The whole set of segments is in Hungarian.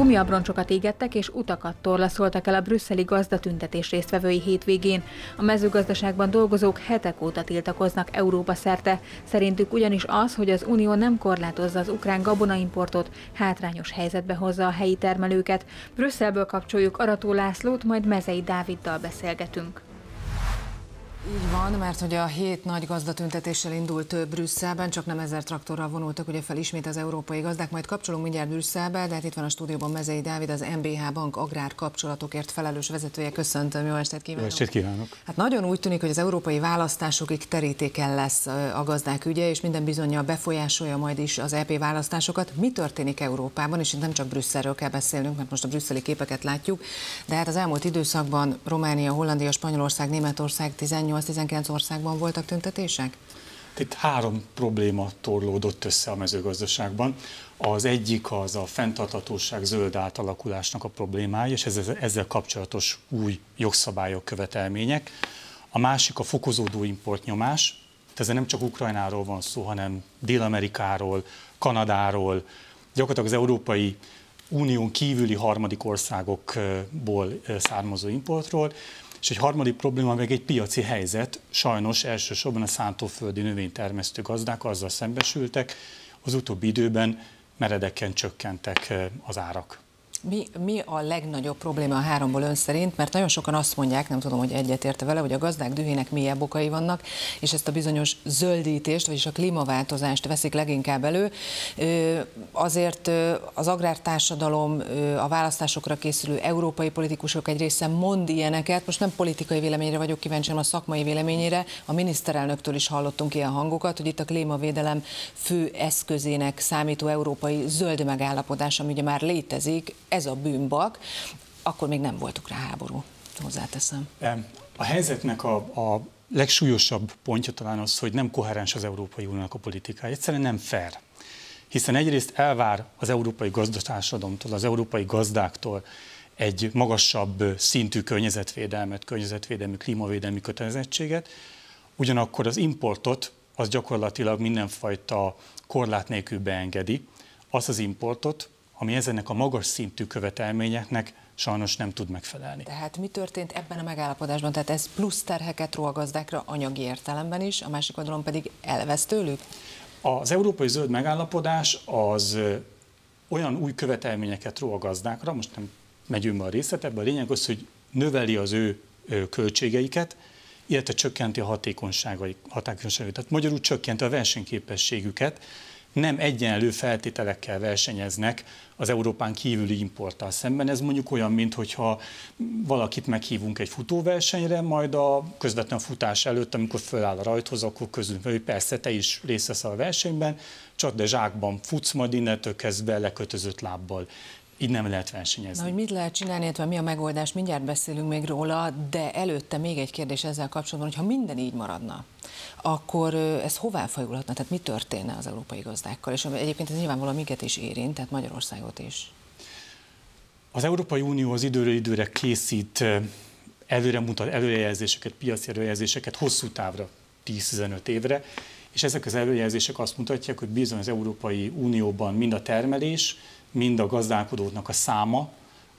Gumiabroncsokat égettek és utakat torlaszoltak el a brüsszeli gazdatüntetés résztvevői hétvégén. A mezőgazdaságban dolgozók hetek óta tiltakoznak Európa szerte. Szerintük ugyanis az, hogy az Unió nem korlátozza az ukrán gabonaimportot, hátrányos helyzetbe hozza a helyi termelőket. Brüsszelből kapcsoljuk Arató Lászlót, majd Mezei Dáviddal beszélgetünk. Így van, mert hogy a hét nagy gazdatüntetéssel indult Brüsszelben, csak nem ezer traktorral vonultak ugye fel ismét az európai gazdák, majd kapcsolunk mindjárt Brüsszelbe, de hát itt van a stúdióban Mezei Dávid, az MBH Bank agrár kapcsolatokért felelős vezetője. Köszöntöm, jó estét kívánok! Jó estét kívánok! Hát nagyon úgy tűnik, hogy az európai választásokig terítéken lesz a gazdák ügye, és minden bizonyja befolyásolja majd is az EP választásokat. Mi történik Európában, és itt nem csak Brüsszelről kell beszélnünk, mert most a brüsszeli képeket látjuk, de hát az elmúlt időszakban Románia, Hollandia, Spanyolország, Németország 18 18-19 országban voltak tüntetések? Itt három probléma torlódott össze a mezőgazdaságban. Az egyik az a fenntarthatóság zöld átalakulásnak a problémája, és ezzel, ezzel kapcsolatos új jogszabályok, követelmények. A másik a fokozódó importnyomás, ez nem csak Ukrajnáról van szó, hanem Dél-Amerikáról, Kanadáról, gyakorlatilag az Európai Unión kívüli harmadik országokból származó importról, és egy harmadik probléma meg egy piaci helyzet, sajnos elsősorban a szántóföldi növénytermesztő gazdák azzal szembesültek, az utóbbi időben meredeken csökkentek eh, az árak. Mi, mi a legnagyobb probléma a háromból ön szerint? Mert nagyon sokan azt mondják, nem tudom, hogy egyetérte vele, hogy a gazdák dühének mélyebb okai vannak, és ezt a bizonyos zöldítést, vagyis a klímaváltozást veszik leginkább elő. Azért az agrártársadalom, a választásokra készülő európai politikusok egy része mond ilyeneket. Most nem politikai véleményre vagyok kíváncsi, hanem a szakmai véleményére. A miniszterelnöktől is hallottunk ilyen hangokat, hogy itt a klímavédelem fő eszközének számító európai zöld megállapodás, ami ugye már létezik, ez a bűnbak, akkor még nem voltuk rá háború, hozzáteszem. A helyzetnek a, a legsúlyosabb pontja talán az, hogy nem koherens az Európai Uniónak a politikája. Egyszerűen nem fair. Hiszen egyrészt elvár az európai gazdatársadalomtól, az európai gazdáktól egy magasabb szintű környezetvédelmet, környezetvédelmi, klímavédelmi kötelezettséget, ugyanakkor az importot az gyakorlatilag mindenfajta korlát nélkül beengedi, azt az importot, ami ezenek a magas szintű követelményeknek sajnos nem tud megfelelni. Tehát mi történt ebben a megállapodásban? Tehát ez plusz terheket ró a gazdákra anyagi értelemben is, a másik oldalon pedig elvesz tőlük? Az Európai Zöld Megállapodás az olyan új követelményeket ró a gazdákra, most nem megyünk be a részletebe, a lényeg az, hogy növeli az ő költségeiket, illetve csökkenti a hatékonyságaikat. Tehát magyarul csökkenti a versenyképességüket, nem egyenlő feltételekkel versenyeznek az Európán kívüli importtal szemben. Ez mondjuk olyan, mint hogyha valakit meghívunk egy futóversenyre, majd a közvetlen futás előtt, amikor föláll a rajthoz, akkor közülünk, hogy persze te is részt veszel a versenyben, csak de zsákban futsz, majd innentől kezdve lekötözött lábbal így nem lehet versenyezni. Na, hogy mit lehet csinálni, illetve mi a megoldás, mindjárt beszélünk még róla, de előtte még egy kérdés ezzel kapcsolatban, hogy ha minden így maradna, akkor ez hová fajulhatna? Tehát mi történne az európai gazdákkal? És egyébként ez nyilvánvalóan minket is érint, tehát Magyarországot is. Az Európai Unió az időről időre készít előre mutat előrejelzéseket, piaci előrejelzéseket hosszú távra, 10-15 évre, és ezek az előrejelzések azt mutatják, hogy bizony az Európai Unióban mind a termelés, mind a gazdálkodóknak a száma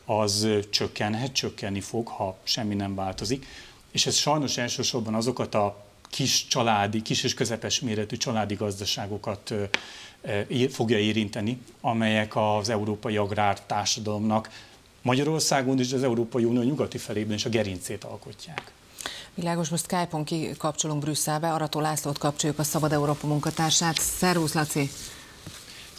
az csökkenhet, csökkenni fog, ha semmi nem változik. És ez sajnos elsősorban azokat a kis családi, kis és közepes méretű családi gazdaságokat fogja érinteni, amelyek az európai agrártársadalomnak Magyarországon és az Európai Unió nyugati felében is a gerincét alkotják. Világos, most Skype-on kikapcsolunk Brüsszelbe, Arató Lászlót kapcsoljuk a Szabad Európa munkatársát. Szervusz, Laci!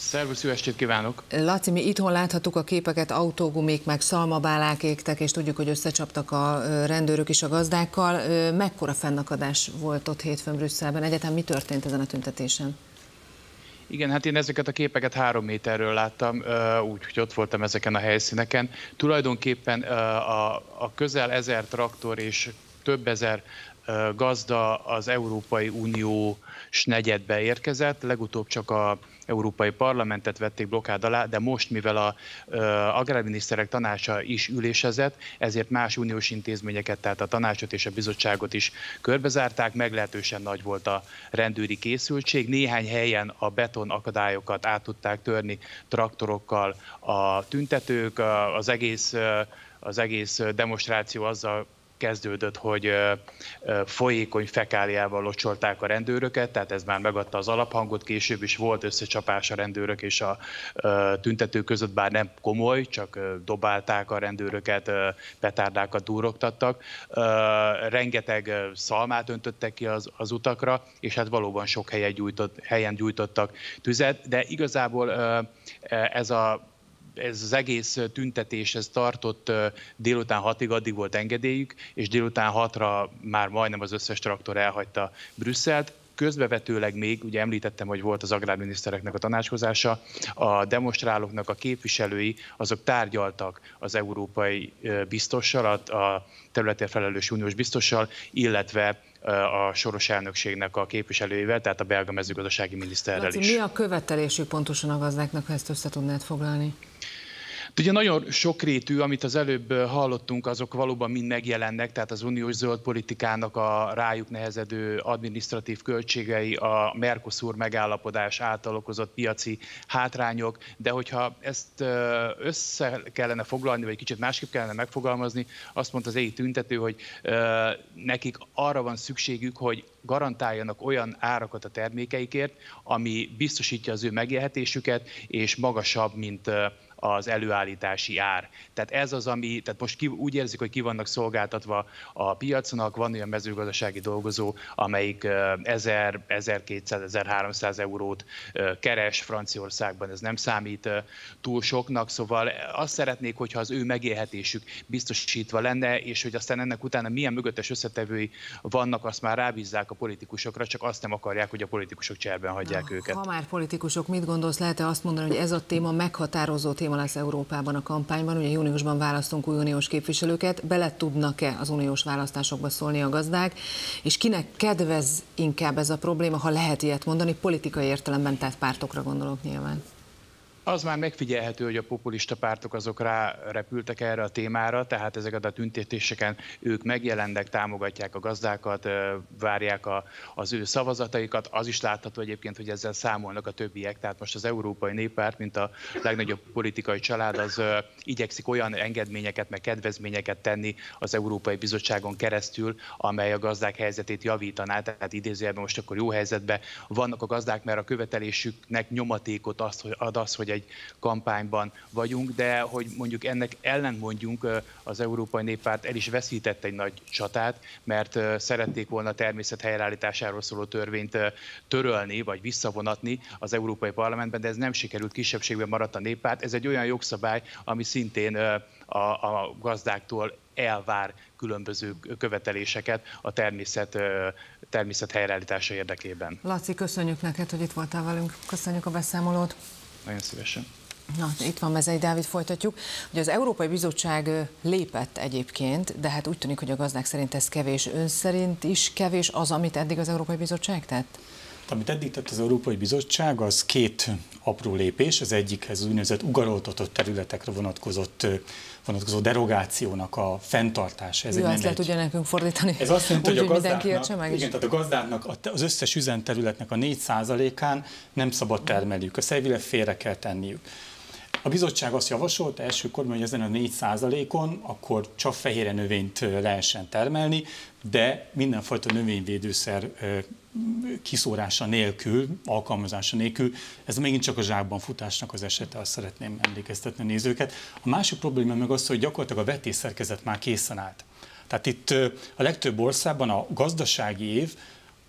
Szervusz, jó estét kívánok! Laci, mi itthon láthattuk a képeket, autógumik, meg szalmabálák égtek, és tudjuk, hogy összecsaptak a rendőrök is a gazdákkal. Mekkora fennakadás volt ott hétfőn Brüsszelben? Egyetem mi történt ezen a tüntetésen? Igen, hát én ezeket a képeket három méterről láttam, úgy, hogy ott voltam ezeken a helyszíneken. Tulajdonképpen a, a közel ezer traktor és több ezer gazda az Európai Uniós negyedbe érkezett, legutóbb csak a Európai Parlamentet vették blokkád alá, de most, mivel a agrárminiszterek tanácsa is ülésezett, ezért más uniós intézményeket, tehát a tanácsot és a bizottságot is körbezárták, meglehetősen nagy volt a rendőri készültség. Néhány helyen a beton akadályokat át tudták törni traktorokkal a tüntetők, az egész az egész demonstráció azzal kezdődött, hogy folyékony fekáliával locsolták a rendőröket, tehát ez már megadta az alaphangot, később is volt összecsapás a rendőrök és a tüntetők között, bár nem komoly, csak dobálták a rendőröket, petárdákat durogtattak. Rengeteg szalmát öntöttek ki az, az utakra, és hát valóban sok helyen, gyújtott, helyen gyújtottak tüzet, de igazából ez a ez az egész tüntetés, ez tartott délután hatig, addig volt engedélyük, és délután hatra már majdnem az összes traktor elhagyta Brüsszelt. Közbevetőleg még, ugye említettem, hogy volt az agrárminisztereknek a tanácskozása, a demonstrálóknak a képviselői, azok tárgyaltak az európai biztossal, a területért felelős uniós biztossal, illetve a soros elnökségnek a képviselőivel, tehát a belga mezőgazdasági miniszterrel Laci, is. Mi a követelésük pontosan a gazdáknak, ha ezt össze tudnád foglalni? Ugye nagyon sokrétű, amit az előbb hallottunk, azok valóban mind megjelennek, tehát az uniós zöld politikának a rájuk nehezedő administratív költségei, a Mercosur megállapodás által okozott piaci hátrányok, de hogyha ezt össze kellene foglalni, vagy kicsit másképp kellene megfogalmazni, azt mondta az egyik tüntető, hogy nekik arra van szükségük, hogy garantáljanak olyan árakat a termékeikért, ami biztosítja az ő megélhetésüket, és magasabb, mint az előállítási ár. Tehát ez az, ami, tehát most ki, úgy érzik, hogy ki vannak szolgáltatva a piacnak, van olyan mezőgazdasági dolgozó, amelyik 1000, 1200, 1300 eurót keres Franciaországban, ez nem számít túl soknak, szóval azt szeretnék, hogyha az ő megélhetésük biztosítva lenne, és hogy aztán ennek utána milyen mögöttes összetevői vannak, azt már rábízzák a politikusokra, csak azt nem akarják, hogy a politikusok cserben hagyják Na, őket. Ha már politikusok, mit gondolsz, lehet-e azt mondani, hogy ez a téma meghatározó téma téma lesz Európában a kampányban. Ugye júniusban választunk új uniós képviselőket, bele tudnak-e az uniós választásokba szólni a gazdák, és kinek kedvez inkább ez a probléma, ha lehet ilyet mondani, politikai értelemben, tehát pártokra gondolok nyilván. Az már megfigyelhető, hogy a populista pártok azok rá repültek erre a témára, tehát ezeket a tüntetéseken ők megjelennek, támogatják a gazdákat, várják a, az ő szavazataikat. Az is látható egyébként, hogy ezzel számolnak a többiek. Tehát most az Európai Néppárt, mint a legnagyobb politikai család, az igyekszik olyan engedményeket, meg kedvezményeket tenni az Európai Bizottságon keresztül, amely a gazdák helyzetét javítaná. Tehát idézőjelben most akkor jó helyzetben vannak a gazdák, mert a követelésüknek nyomatékot ad az, hogy egy kampányban vagyunk, de hogy mondjuk ennek ellen mondjunk, az Európai Néppárt el is veszített egy nagy csatát, mert szerették volna a természet helyreállításáról szóló törvényt törölni, vagy visszavonatni az Európai Parlamentben, de ez nem sikerült, kisebbségben maradt a néppárt. Ez egy olyan jogszabály, ami szintén a, a gazdáktól elvár különböző követeléseket a természet, természet helyreállítása érdekében. Laci, köszönjük neked, hogy itt voltál velünk. Köszönjük a beszámolót. Nagyon szívesen. Na, itt van Mezei Dávid, folytatjuk. Ugye az Európai Bizottság lépett egyébként, de hát úgy tűnik, hogy a gazdák szerint ez kevés. Ön szerint is kevés az, amit eddig az Európai Bizottság tett? Amit eddig tett az Európai Bizottság, az két apró lépés. Az egyikhez az úgynevezett ugaroltatott területekre vonatkozott vonatkozó derogációnak a fenntartása. Ez Jó, ezt le tudja nekünk fordítani. Ez azt jelenti, hogy a gazdáknak, meg igen, tehát a gazdáknak az összes üzemterületnek a 4%-án nem szabad termelniük, a szervileg félre kell tenniük. A bizottság azt javasolta elsőkor, hogy ezen a 4%-on akkor csak fehérje növényt lehessen termelni, de mindenfajta növényvédőszer kiszórása nélkül, alkalmazása nélkül, ez megint csak a zsákban futásnak az esete, azt szeretném emlékeztetni a nézőket. A másik probléma meg az, hogy gyakorlatilag a vetésszerkezet már készen állt. Tehát itt a legtöbb országban a gazdasági év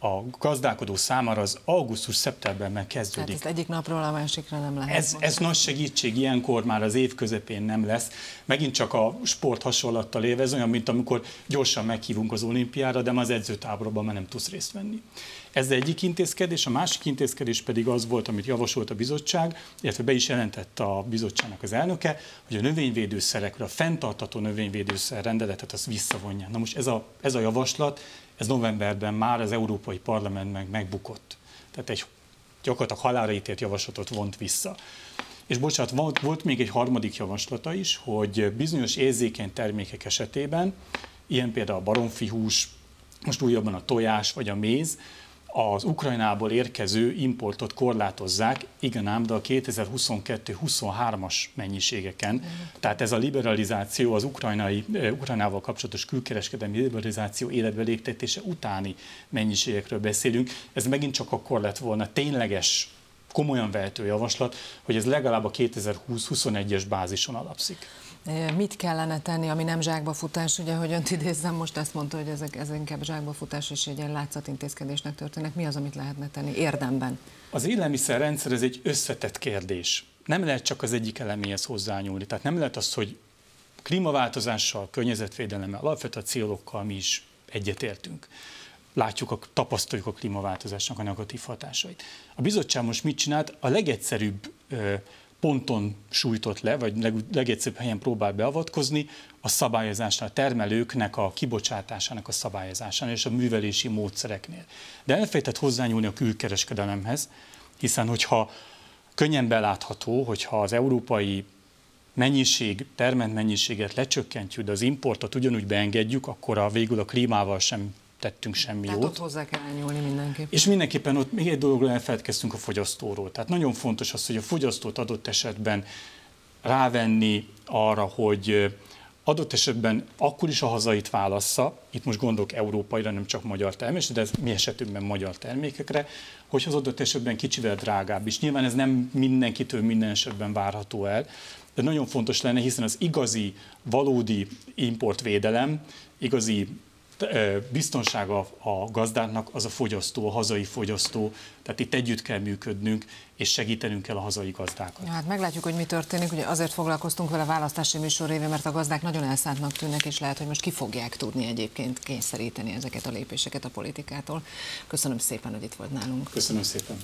a gazdálkodó számára az augusztus-szeptemberben kezdődik. Tehát ezt egyik napról a másikra nem lehet. Ez, ez nagy segítség, ilyenkor már az év közepén nem lesz. Megint csak a sport hasonlattal éve, ez olyan, mint amikor gyorsan meghívunk az olimpiára, de már az edzőtáborban már nem tudsz részt venni. Ez egyik intézkedés, a másik intézkedés pedig az volt, amit javasolt a bizottság, illetve be is jelentette a bizottságnak az elnöke, hogy a növényvédőszerekre, a fenntartató növényvédőszer rendeletet az visszavonja. Na most ez a, ez a javaslat, ez novemberben már az Európai Parlamentben megbukott. Tehát egy gyakorlatilag halára ítélt javaslatot vont vissza. És bocsánat, volt, volt még egy harmadik javaslata is, hogy bizonyos érzékeny termékek esetében, ilyen például a baromfihús, most újabban a tojás vagy a méz, az Ukrajnából érkező importot korlátozzák, igen ám, de a 2022-23-as mennyiségeken. Tehát ez a liberalizáció, az ukrajnai, Ukrajnával kapcsolatos külkereskedelmi liberalizáció életbe léptetése utáni mennyiségekről beszélünk. Ez megint csak akkor lett volna tényleges komolyan vehető javaslat, hogy ez legalább a 2020-21-es bázison alapszik. Mit kellene tenni, ami nem zsákba futás? Ugye, hogy önt idézzem, most azt mondta, hogy ezek, ezek inkább zsákba futás és egy ilyen látszatintézkedésnek történnek. Mi az, amit lehetne tenni érdemben? Az élelmiszerrendszer ez egy összetett kérdés. Nem lehet csak az egyik eleméhez hozzányúlni. Tehát nem lehet az, hogy klímaváltozással, környezetvédelemmel, alapvető célokkal mi is egyetértünk látjuk, a, tapasztaljuk a klímaváltozásnak a negatív hatásait. A bizottság most mit csinált? A legegyszerűbb ponton sújtott le, vagy leg, legegyszerűbb helyen próbál beavatkozni, a szabályozásnál, a termelőknek a kibocsátásának a szabályozásán és a művelési módszereknél. De elfejtett hozzányúlni a külkereskedelemhez, hiszen hogyha könnyen belátható, hogyha az európai mennyiség, termelt mennyiséget lecsökkentjük, de az importot ugyanúgy beengedjük, akkor a végül a klímával sem tettünk semmi Tehát jót. ott hozzá kell nyúlni mindenképpen. És mindenképpen ott még egy dologról elfeledkeztünk a fogyasztóról. Tehát nagyon fontos az, hogy a fogyasztót adott esetben rávenni arra, hogy adott esetben akkor is a hazait válassza, itt most gondolok európaira, nem csak magyar termésre, de ez mi esetünkben magyar termékekre, hogy az adott esetben kicsivel drágább is. Nyilván ez nem mindenkitől minden esetben várható el, de nagyon fontos lenne, hiszen az igazi, valódi importvédelem, igazi biztonsága a gazdáknak az a fogyasztó, a hazai fogyasztó, tehát itt együtt kell működnünk, és segítenünk kell a hazai gazdákat. Hát meglátjuk, hogy mi történik. Ugye azért foglalkoztunk vele választási műsor révén, mert a gazdák nagyon elszántnak tűnnek, és lehet, hogy most ki fogják tudni egyébként kényszeríteni ezeket a lépéseket a politikától. Köszönöm szépen, hogy itt volt nálunk. Köszönöm szépen.